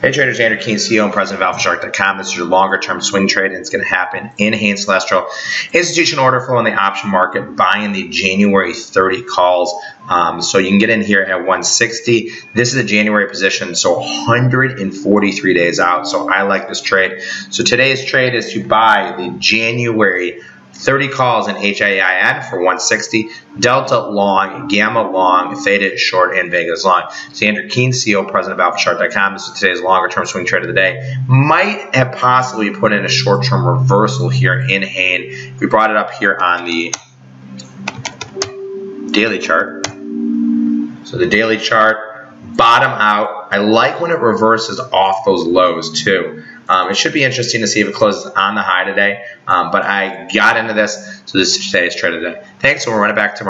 Hey traders, Andrew Keene, CEO and President of AlphaShark.com. This is your longer term swing trade, and it's going to happen in Hain Celestial. Institutional order flow in the option market, buying the January 30 calls. Um, so you can get in here at 160. This is a January position, so 143 days out. So I like this trade. So today's trade is to buy the January 30 calls in HAIN for 160, Delta long, Gamma long, Theta short, and Vega's long. So Andrew Keene, CEO, president of AlphaShark.com. This is today's longer term swing trade of the day. Might have possibly put in a short term reversal here in Hain. We brought it up here on the daily chart. So the daily chart, bottom out. I like when it reverses off those lows too. Um, it should be interesting to see if it closes on the high today, um, but I got into this, so this is today's trade of the day. Thanks, and we'll run it back tomorrow.